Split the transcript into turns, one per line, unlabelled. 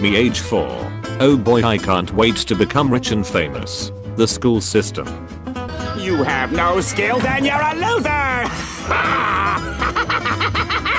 Me age 4. Oh boy I can't wait to become rich and famous. The school system.
You have no skills and you're a loser!